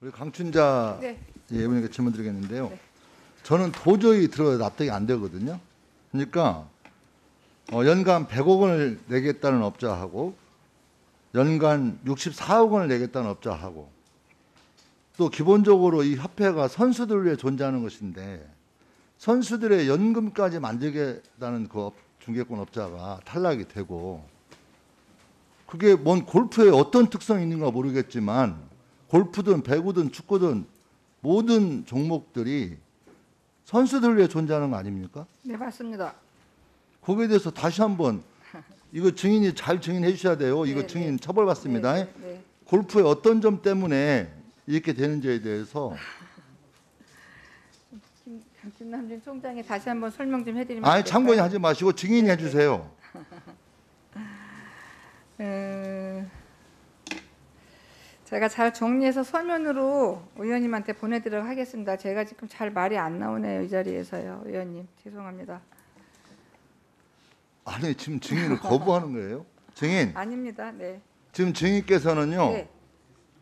우리 강춘자 네. 이분에게 질문 드리겠는데요. 네. 저는 도저히 들어 납득이 안 되거든요. 그러니까 어, 연간 100억 원을 내겠다는 업자하고 연간 64억 원을 내겠다는 업자하고 또 기본적으로 이 협회가 선수들을 위해 존재하는 것인데 선수들의 연금까지 만들겠다는 그 업- 중개권 업자가 탈락이 되고 그게 뭔 골프에 어떤 특성이 있는가 모르겠지만 골프든 배구든 축구든 모든 종목들이 선수들을 위해 존재하는 거 아닙니까? 네, 맞습니다. 거기에 대해서 다시 한번 이거 증인이 잘 증인해 주셔야 돼요. 이거 네, 증인 처벌받습니다. 네, 네. 골프의 어떤 점 때문에 이렇게 되는지에 대해서 김- 김남진 총장이 다시 한번 설명 좀 해드리면 아니 안 참고인? 하지 마시고 증인해 주세요. 음, 제가 잘 정리해서 서면으로 의원님한테 보내드리도록 하겠습니다. 제가 지금 잘 말이 안 나오네요 이 자리에서요, 의원님 죄송합니다. 아니 지금 증인을 거부하는 거예요? 증인 아닙니다. 네, 지금 증인께서는요 네,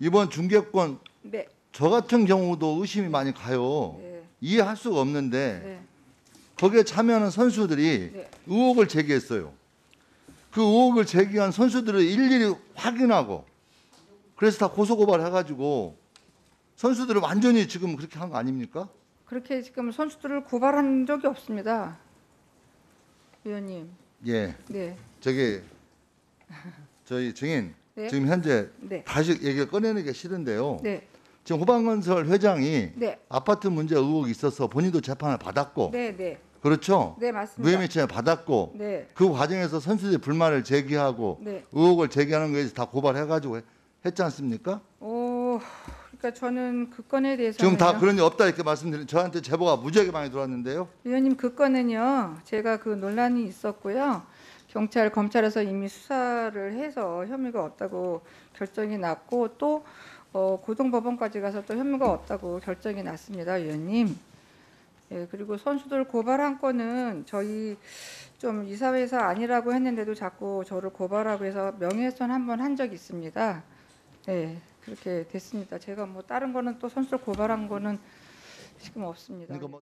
이번 중개권 네, 저 같은 경우도 의심이 많이 가요. 네, 이해할 수가 없는데 네, 거기에 참여하는 선수들이 네. 의혹을 제기했어요. 그 의혹을 제기한 선수들을 일일이 확인하고 그래서 다 고소고발 해가지고 선수들을 완전히 지금 그렇게 한 거 아닙니까? 그렇게 지금 선수들을 고발한 적이 없습니다, 의원님. 예, 네, 저기 저희 증인 네. 지금 현재 네, 다시 얘기를 꺼내는 게 싫은데요. 네, 지금 호방건설 회장이 네, 아파트 문제 의혹이 있어서 본인도 재판을 받았고 네, 네, 그렇죠? 네 맞습니다. 무혐의처에 받았고 네, 그 과정에서 선수들이 불만을 제기하고 네. 의혹을 제기하는 거에 대해서 다 고발해가지고 해- 했지 않습니까? 오, 그러니까 저는 그 건에 대해서 지금 다 그런 일 없다 이렇게 말씀드린 저한테 제보가 무지하게 많이 들어왔는데요. 의원님 그 건은요 제가 그 논란이 있었고요 경찰 검찰에서 이미 수사를 해서 혐의가 없다고 결정이 났고 또 어, 고등법원까지 가서 또 혐의가 없다고 결정이 났습니다 의원님 예, 그리고 선수들 고발한 건은 저희 좀 이사회에서 아니라고 했는데도 자꾸 저를 고발하고 해서 명예훼손 한 번 한 적이 있습니다 네 그렇게 됐습니다 제가 뭐 다른 거는 또 선수들 고발한 거는 지금 없습니다 뭐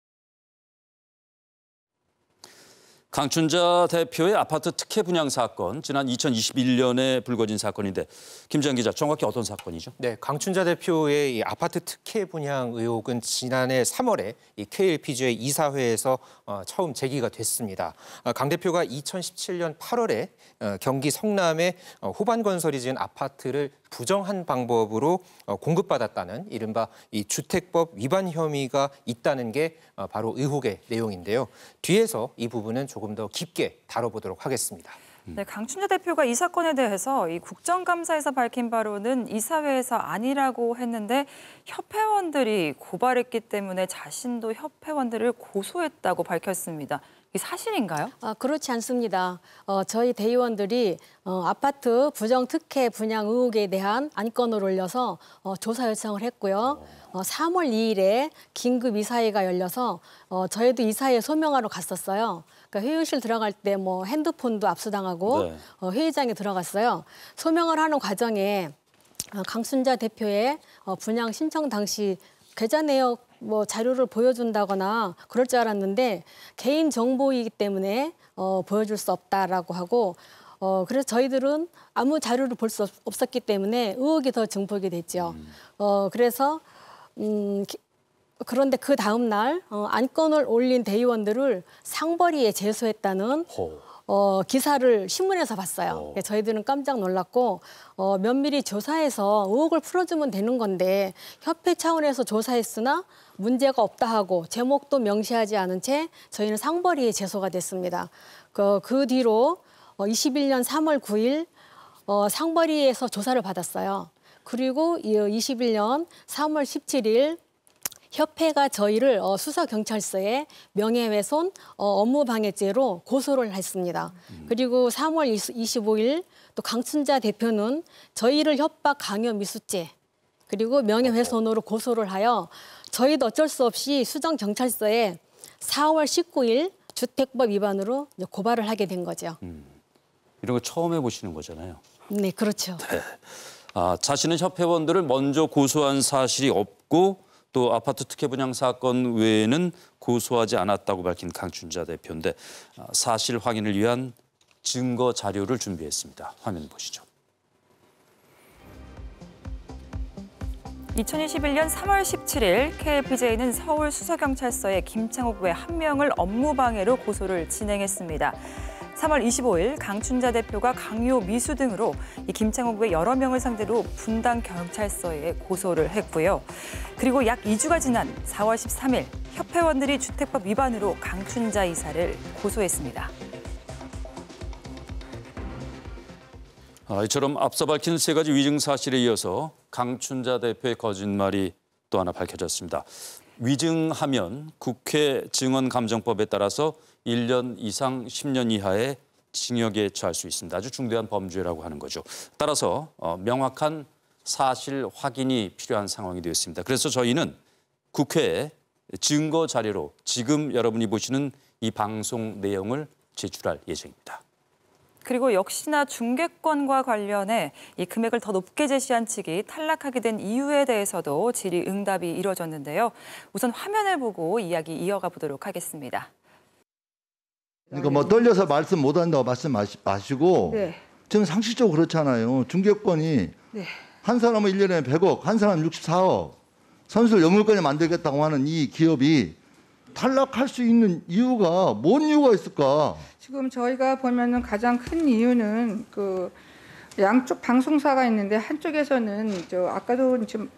강춘자 대표의 아파트 특혜 분양 사건 지난 2021년에 불거진 사건인데 김장 기자 정확히 어떤 사건이죠? 네, 강춘자 대표의 이 아파트 특혜 분양 의혹은 지난해 3월에 이 KLPGA 이사회에서 어, 처음 제기가 됐습니다. 어, 강 대표가 2017년 8월에 어, 경기 성남의 어, 호반건설이 지은 아파트를 부정한 방법으로 어, 공급받았다는 이른바 이 주택법 위반 혐의가 있다는 게 어, 바로 의혹의 내용인데요. 뒤에서 이 부분은 조금 더 깊게 다뤄보도록 하겠습니다. 네, 강춘자 대표가 이 사건에 대해서 이 국정감사에서 밝힌 바로는 이사회에서 아니라고 했는데 협회원들이 고발했기 때문에 자신도 협회원들을 고소했다고 밝혔습니다. 이 사실인가요? 아, 그렇지 않습니다. 어, 저희 대의원들이 어, 아파트 부정 특혜 분양 의혹에 대한 안건을 올려서 어, 조사 요청을 했고요. 어, 3월 2일에 긴급 이사회가 열려서 어, 저희도 이사회 소명하러 갔었어요. 그러니까 회의실 들어갈 때 뭐 핸드폰도 압수당하고 네. 어, 회의장에 들어갔어요. 소명을 하는 과정에 어, 강순자 대표의 어, 분양 신청 당시 계좌 내역 뭐 자료를 보여준다거나 그럴 줄 알았는데 개인 정보이기 때문에 어, 보여줄 수 없다라고 하고 어, 그래서 저희들은 아무 자료를 볼 수 없었기 때문에 의혹이 더 증폭이 됐죠. 어, 그래서 음, 기- 그런데 그 다음 날 어, 안건을 올린 대의원들을 상벌위에 제소했다는 호. 어, 기사를 신문에서 봤어요. 어. 그래서 저희들은 깜짝 놀랐고 어, 면밀히 조사해서 의혹을 풀어주면 되는 건데 협회 차원에서 조사했으나 문제가 없다 하고 제목도 명시하지 않은 채 저희는 상벌위에 제소가 됐습니다. 그, 그 뒤로 어, 21년 3월 9일 어, 상벌위에서 조사를 받았어요. 그리고 이 21년 3월 17일 협회가 저희를 어, 수서 경찰서에 명예훼손 어, 업무방해죄로 고소를 했습니다. 그리고 3월 25일 또 강춘자 대표는 저희를 협박 강요 미수죄 그리고 명예훼손으로 고소를 하여 저희도 어쩔 수 없이 수정 경찰서에 4월 19일 주택법 위반으로 고발을 하게 된 거죠. 이런 거 처음 해보시는 거잖아요. 네, 그렇죠. 아, 자신은 협회원들을 먼저 고소한 사실이 없고 또 아파트 특혜 분양 사건 외에는 고소하지 않았다고 밝힌 강춘자 대표인데 아, 사실 확인을 위한 증거 자료를 준비했습니다. 화면 보시죠. 2021년 3월 17일 KLPJ는 서울 수서경찰서에 김창옥 외한 명을 업무방해로 고소를 진행했습니다. 3월 25일 강춘자 대표가 강요 미수 등으로 외 여러 명을 상대로 분당 경찰서에 고소를 했고요. 그리고 약 2주가 지난 4월 13일 협회원들이 주택법 위반으로 강춘자 이사를 고소했습니다. 아, 이처럼 앞서 밝힌 세 가지 위증 사실에 이어서 강춘자 대표의 거짓말이 또 하나 밝혀졌습니다. 위증하면 국회 증언 감정법에 따라서 1년 이상 10년 이하의 징역에 처할 수 있습니다. 아주 중대한 범죄라고 하는 거죠. 따라서 어, 명확한 사실 확인이 필요한 상황이 되었습니다. 그래서 저희는 국회에 증거 자료로 지금 여러분이 보시는 이 방송 내용을 제출할 예정입니다. 그리고 역시나 중개권과 관련해 이 금액을 더 높게 제시한 측이 탈락하게 된 이유에 대해서도 질의응답이 이뤄졌는데요. 우선 화면을 보고 이야기 이어가 보도록 하겠습니다. 그러니까 뭐 떨려서 말씀 못 한다고 말씀 마시, 마시고 네. 지금 상식적으로 그렇잖아요. 중개권이 네. 한 사람은 1년에 100억, 한 사람은 64억. 선수를 영물권에 만들겠다고 하는 이 기업이 탈락할 수 있는 이유가 뭔 이유가 있을까? 지금 저희가 보면은 가장 큰 이유는 그 양쪽 방송사가 있는데 한쪽에서는 저 아까도 지금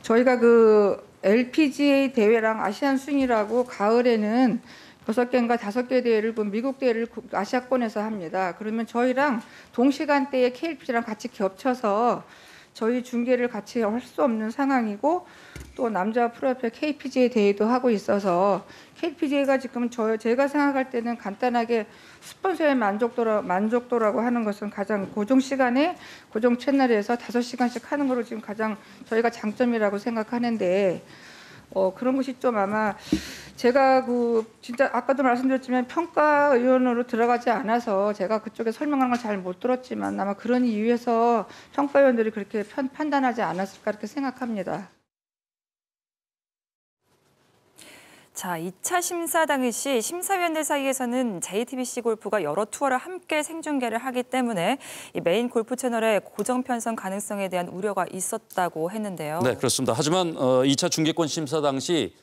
저희가 그 LPGA 대회랑 아시안 스윙이라고 가을에는 여섯 개인가 다섯 개 대회를 그 미국 대회를 국- 아시아권에서 합니다. 그러면 저희랑 동시간대에 KLPG랑 같이 겹쳐서 저희 중계를 같이 할 수 없는 상황이고 또 남자 프로협회 KPGA 대회도 하고 있어서 KPGA가 지금 저 제가 생각할 때는 간단하게 스폰서의 만족도라 만족도라고 하는 것은 가장 고정 시간에 고정 채널에서 다섯 시간씩 하는 거로 지금 가장 저희가 장점이라고 생각하는데 어 그런 것이 좀 아마 제가 그 진짜 아까도 말씀드렸지만 평가위원으로 들어가지 않아서 제가 그쪽에 설명하는 걸 잘 못 들었지만 아마 그런 이유에서 평가위원들이 그렇게 편, 판단하지 않았을까 이렇게 생각합니다. 자, 2차 심사 당시 심사위원들 사이에서는 JTBC 골프가 여러 투어를 함께 생중계를 하기 때문에 이 메인 골프 채널의 고정 편성 가능성에 대한 우려가 있었다고 했는데요. 네, 그렇습니다. 하지만 어, 2차 중계권 심사 당시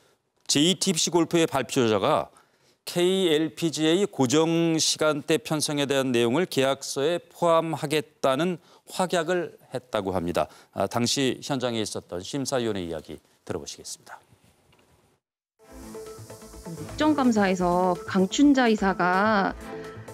JTBC 골프의 발표자가 KLPGA 고정 시간대 편성에 대한 내용을 계약서에 포함하겠다는 확약을 했다고 합니다. 아, 당시 현장에 있었던 심사위원의 이야기 들어보시겠습니다. 국정감사에서 강춘자 이사가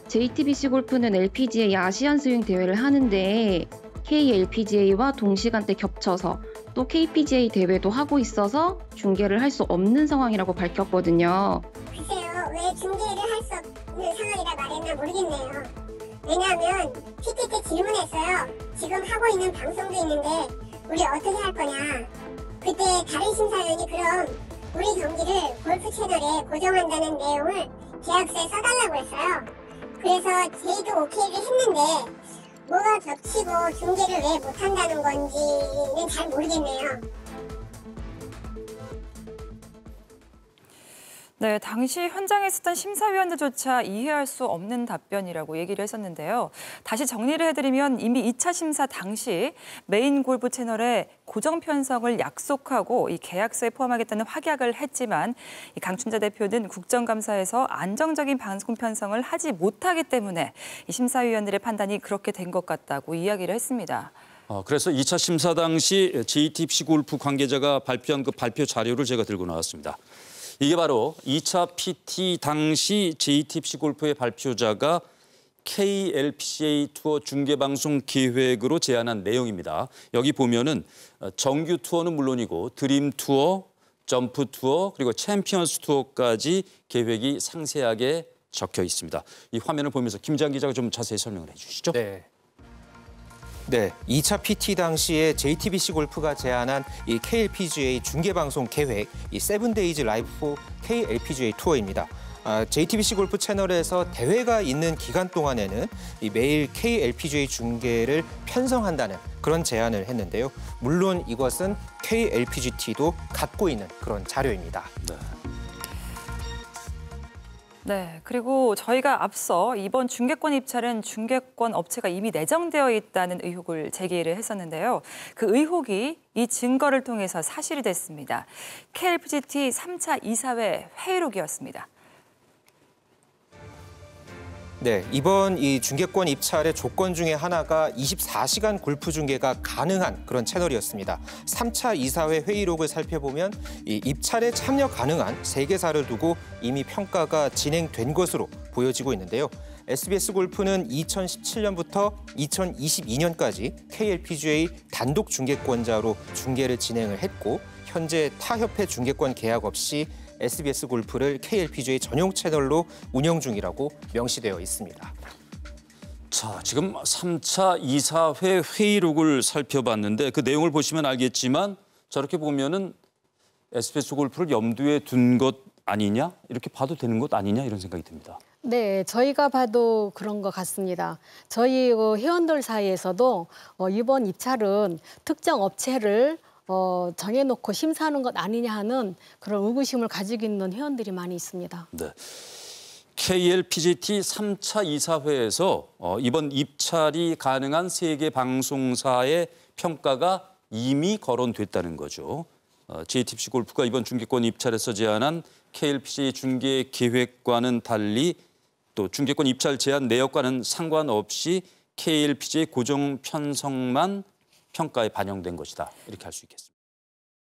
JTBC 골프는 LPGA 아시안 스윙 대회를 하는데 KLPGA와 동시간대 겹쳐서 또 KPGA 대회도 하고 있어서 중계를 할 수 없는 상황이라고 밝혔거든요. 글쎄요, 왜 중계를 할 수 없는 상황이라 말했나 모르겠네요. 왜냐하면 PPT 질문했어요. 지금 하고 있는 방송도 있는데 우리 어떻게 할 거냐. 그때 다른 심사위원이 그럼 우리 경기를 골프 채널에 고정한다는 내용을 계약서에 써달라고 했어요. 그래서 저희도 오케이를 했는데 뭐가 겹치고 중계를 왜 못한다는 건지는 잘 모르겠네요. 네, 당시 현장에 있었던 심사위원들조차 이해할 수 없는 답변이라고 얘기를 했었는데요. 다시 정리를 해드리면 이미 2차 심사 당시 메인 골프 채널에 고정 편성을 약속하고 이 계약서에 포함하겠다는 확약을 했지만 이 강춘자 대표는 국정감사에서 안정적인 방송 편성을 하지 못하기 때문에 이 심사위원들의 판단이 그렇게 된 것 같다고 이야기를 했습니다. 어, 그래서 2차 심사 당시 JTBC 골프 관계자가 발표한 그 발표 자료를 제가 들고 나왔습니다. 이게 바로 2차 PT 당시 JTBC 골프의 발표자가 KLPGA 투어 중계 방송 계획으로 제안한 내용입니다. 여기 보면은 어, 정규 투어는 물론이고 드림 투어, 점프 투어 그리고 챔피언스 투어까지 계획이 상세하게 적혀 있습니다. 이 화면을 보면서 김장 기자가 좀 자세히 설명을 해주시죠. 네. 네, 2차 PT 당시에 JTBC 골프가 제안한 이 KLPGA 중계 방송 계획, 이 seven days live KLPGA 투어입니다. 아, JTBC 골프 채널에서 대회가 있는 기간 동안에는 이 매일 KLPGA 중계를 편성한다는 그런 제안을 했는데요. 물론 이것은 KLPGT도 갖고 있는 그런 자료입니다. 네, 그리고 저희가 앞서 이번 중계권 입찰은 중계권 업체가 이미 내정되어 있다는 의혹을 제기를 했었는데요. 그 의혹이 이 증거를 통해서 사실이 됐습니다. KLPGT 3차 이사회 회의록이었습니다. 네, 이번 이 중계권 입찰의 조건 중에 하나가 24시간 골프 중계가 가능한 그런 채널이었습니다. 3차 이사회 회의록을 살펴보면 이 입찰에 참여 가능한 세 개사를 두고 이미 평가가 진행된 것으로 보여지고 있는데요. SBS 골프는 2017년부터 2022년까지 KLPGA 단독 중계권자로 중계를 진행을 했고 현재 타 협회 중계권 계약 없이 SBS 골프를 KLPGA 전용 채널로 운영 중이라고 명시되어 있습니다. 자, 지금 3차 이사회 회의록을 살펴봤는데 그 내용을 보시면 알겠지만 저렇게 보면은 SBS 골프를 염두에 둔 것 아니냐? 이렇게 봐도 되는 것 아니냐? 이런 생각이 듭니다. 네, 저희가 봐도 그런 것 같습니다. 저희 그 회원들 사이에서도 어, 이번 입찰은 특정 업체를 어, 정해놓고 심사하는 것 아니냐 하는 그런 의구심을 가지고 있는 회원들이 많이 있습니다. 네. KLPGT 3차 이사회에서 어, 이번 입찰이 가능한 세계 방송사의 평가가 이미 거론됐다는 거죠. 어, JTBC 골프가 이번 중계권 입찰에서 제안한 KLPGA 중계 계획과는 달리 또 중계권 입찰 제한 내역과는 상관없이 KLPGA 고정 편성만 평가에 반영된 것이다. 이렇게 할 수 있겠습니다.